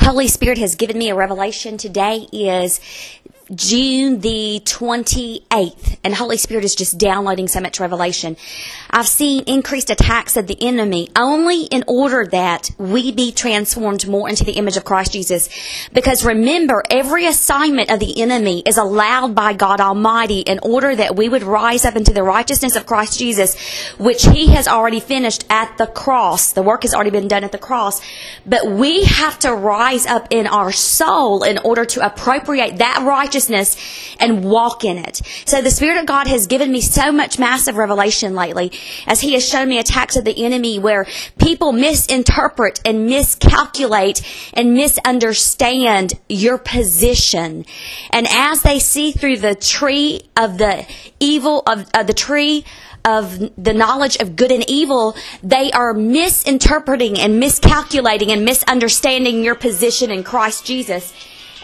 Holy Spirit has given me a revelation. Today is June the 28th, and Holy Spirit is just downloading so much revelation. I've seen increased attacks of the enemy only in order that we be transformed more into the image of Christ Jesus. Because remember, every assignment of the enemy is allowed by God Almighty in order that we would rise up into the righteousness of Christ Jesus, which He has already finished at the cross. The work has already been done at the cross. But we have to rise up in our soul in order to appropriate that righteousness and walk in it. So the Spirit of God has given me so much massive revelation lately as He has shown me attacks of the enemy where people misinterpret and miscalculate and misunderstand your position. And as they see through the tree of the evil of, of the tree of the knowledge of good and evil, they are misinterpreting and miscalculating and misunderstanding your position in Christ Jesus.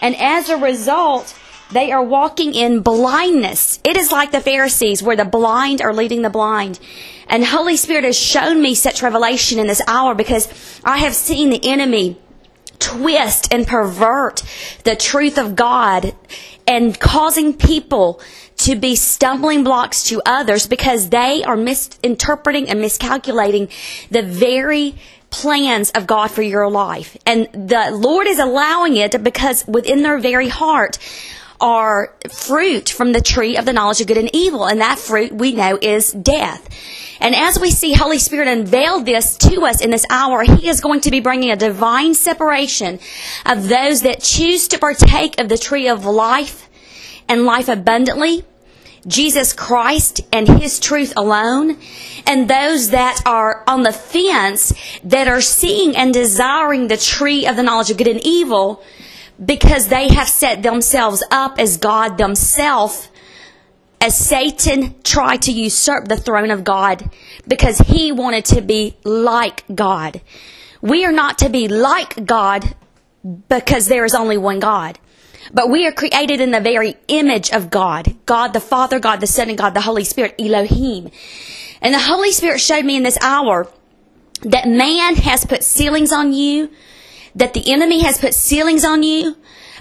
And as a result, they are walking in blindness. It is like the Pharisees where the blind are leading the blind. And Holy Spirit has shown me such revelation in this hour because I have seen the enemy twist and pervert the truth of God and causing people to be stumbling blocks to others because they are misinterpreting and miscalculating the very plans of God for your life. And the Lord is allowing it because within their very heart are fruit from the tree of the knowledge of good and evil. And that fruit we know is death. And as we see Holy Spirit unveil this to us in this hour, He is going to be bringing a divine separation of those that choose to partake of the tree of life and life abundantly. Jesus Christ and His truth alone, and those that are on the fence that are seeing and desiring the tree of the knowledge of good and evil, because they have set themselves up as God themselves as Satan tried to usurp the throne of God because he wanted to be like God. We are not to be like God because there is only one God. But we are created in the very image of God. God the Father, God the Son, and God the Holy Spirit, Elohim. And the Holy Spirit showed me in this hour that man has put ceilings on you that the enemy has put ceilings on you,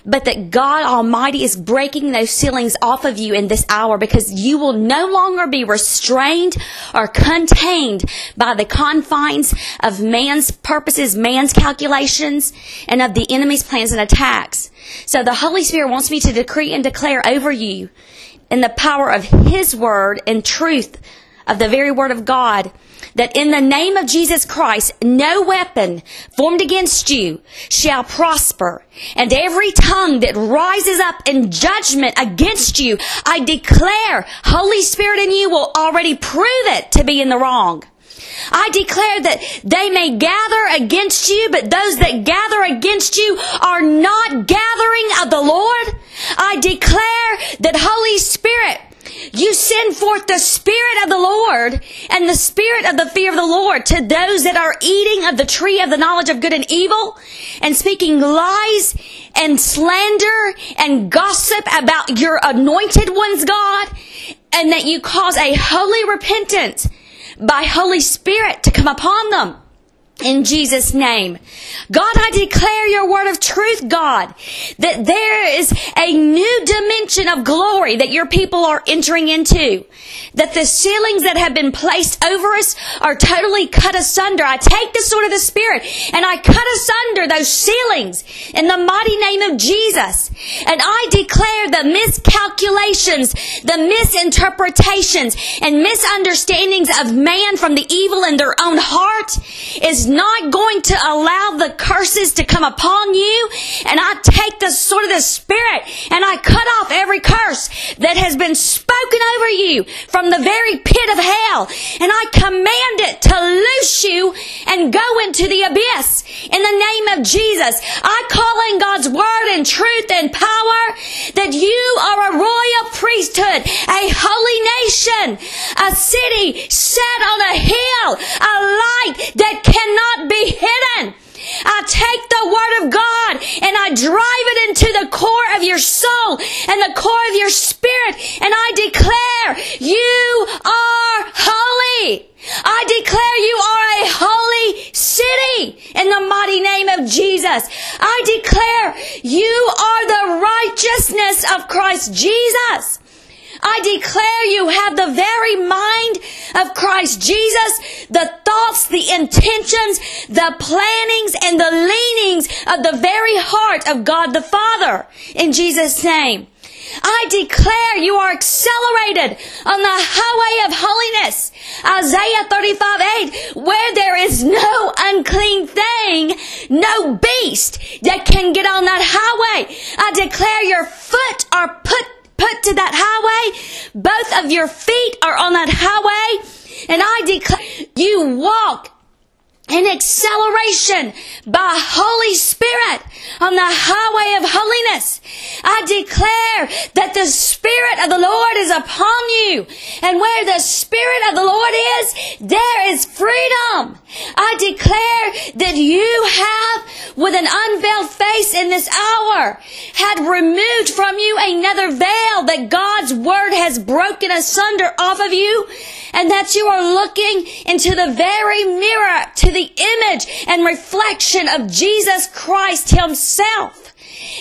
but that God Almighty is breaking those ceilings off of you in this hour because you will no longer be restrained or contained by the confines of man's purposes, man's calculations, and of the enemy's plans and attacks. So the Holy Spirit wants me to decree and declare over you in the power of His Word and truth of the very Word of God that in the name of Jesus Christ, no weapon formed against you shall prosper. And every tongue that rises up in judgment against you, I declare, Holy Spirit in you will already prove it to be in the wrong. I declare that they may gather against you, but those that gather against you are not gathering of the Lord. I declare you send forth the Spirit of the Lord and the Spirit of the fear of the Lord to those that are eating of the tree of the knowledge of good and evil and speaking lies and slander and gossip about your anointed ones, God, and that you cause a holy repentance by Holy Spirit to come upon them in Jesus' name. God, I declare your word of truth, God, that there is a new dimension of glory that your people are entering into. That the ceilings that have been placed over us are totally cut asunder. I take the sword of the Spirit and I cut asunder those ceilings in the mighty name of Jesus. And I declare the miscalculations, the misinterpretations, and misunderstandings of man from the evil in their own heart is not going to allow the curses to come upon you. And I take the sword of the Spirit and I cut off every curse that has been spoken over you from the very pit of hell. And I command it to loose you and go into the abyss in the name of Jesus. I call in God's word and truth and power that you are a royal priesthood, a holy nation, a city set on a hill, a light that cannot be hidden. I take the word of God and I drive it into the core of your soul and the core of your spirit and I declare you are holy. I declare you are a holy city in the mighty name of Jesus. I declare you are the righteousness of Christ Jesus. I declare you have the very mind of Christ Jesus, the thoughts, the intentions, the plannings, and the leanings of the very heart of God the Father. In Jesus' name. I declare you are accelerated on the highway of holiness. Isaiah 35 8, where there is no unclean thing, no beast that can get on that highway. I declare your foot are put put to that highway. Both of your feet are on that highway. And I declare you walk in acceleration by Holy Spirit on the highway of holiness. I declare that the Spirit of the Lord is upon you. And where the Spirit of the Lord is, there is freedom. I declare that you have, with an unveiled face in this hour, had removed from you another veil that God's Word has broken asunder off of you and that you are looking into the very mirror to the image and reflection of Jesus Christ Himself.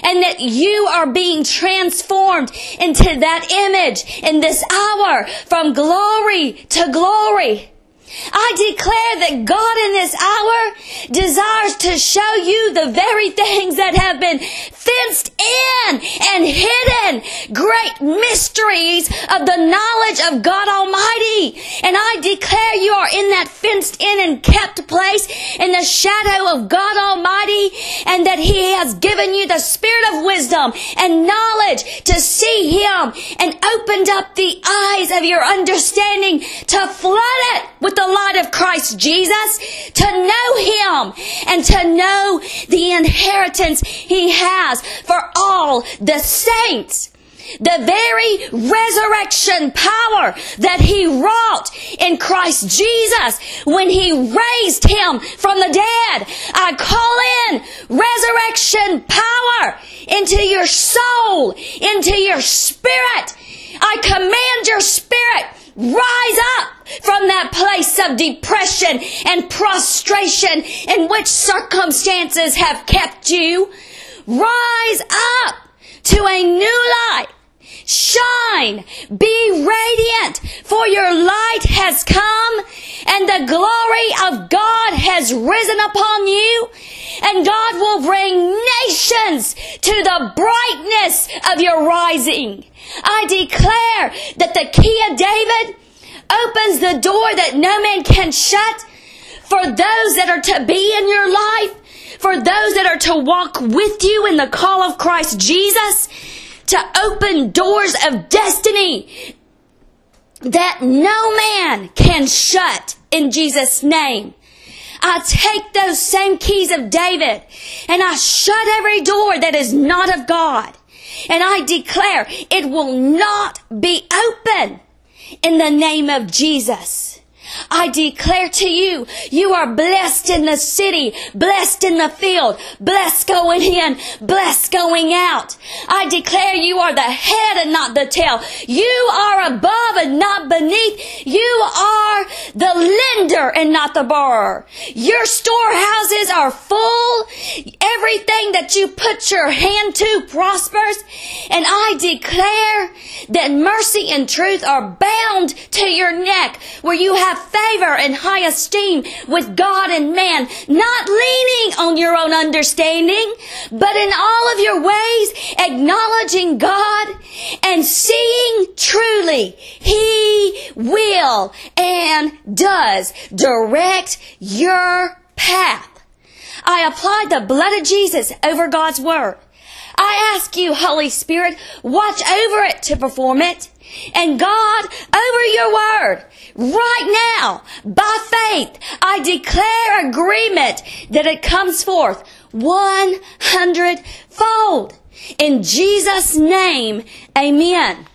And that you are being transformed into that image in this hour from glory to glory. I declare that God in this hour desires to show you the very things that have been fenced in and hidden, great mysteries of the knowledge of God Almighty. And I declare you are in that fenced in and kept place in the shadow of God Almighty and that He has given you the spirit of wisdom and knowledge to see Him and opened up the eyes of your understanding to flood it with the light of Christ Jesus, to know Him and to know the inheritance He has for all the saints. The very resurrection power that He wrought in Christ Jesus when He raised Him from the dead. I call in resurrection power into your soul, into your spirit. I command your spirit Rise up from that place of depression and prostration in which circumstances have kept you. Rise up to a new light. Shine, be radiant, for your light has come and the glory of God has risen upon you. And God will bring nations to the brightness of your rising. I declare that the key of David opens the door that no man can shut for those that are to be in your life, for those that are to walk with you in the call of Christ Jesus, to open doors of destiny that no man can shut in Jesus' name. I take those same keys of David and I shut every door that is not of God. And I declare it will not be open in the name of Jesus. I declare to you, you are blessed in the city, blessed in the field, blessed going in, blessed going out. I declare you are the head and not the tail. You are above and not beneath. You are the lender and not the borrower. Your storehouses are full. Everything that you put your hand to prospers. And I declare that mercy and truth are bound to your neck where you have favor and high esteem with God and man, not leaning on your own understanding, but in all of your ways acknowledging God and seeing truly He will and does direct your path. I applied the blood of Jesus over God's Word. I ask you, Holy Spirit, watch over it to perform it. And God, over your word, right now, by faith, I declare agreement that it comes forth 100 fold. In Jesus' name, amen.